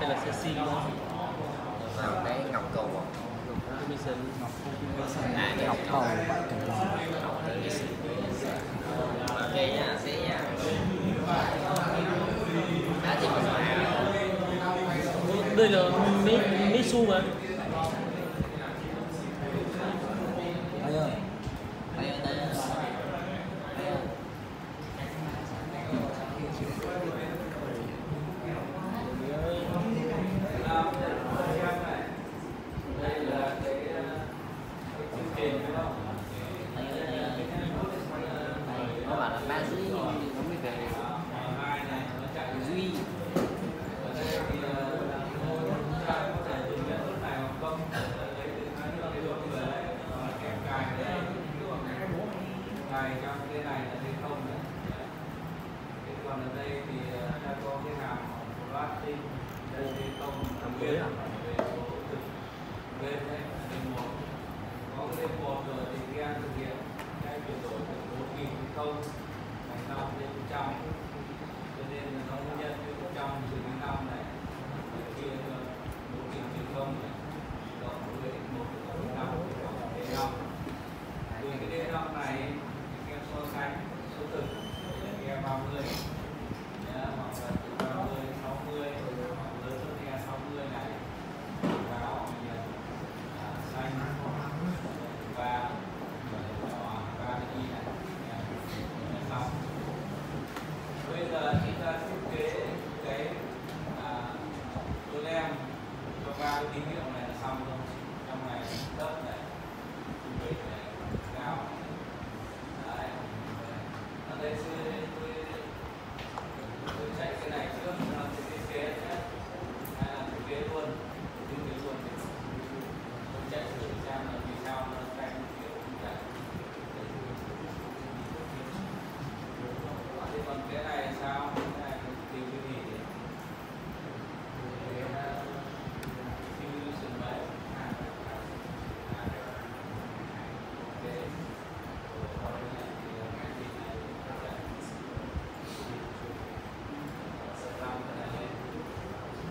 hay là sim đó nào cái ngọc cầu à? Ngọc ngọc không bá sành À, cái ngọc ngọc cầu. Cần lòng ok nha sẽ nha. Đã thì mình đây là Mi- Mitsu mà có lên một rồi thì em thực hiện cái chuyển đổi từ một nghìn không. Thành năm out in.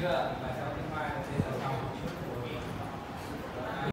Obrigado.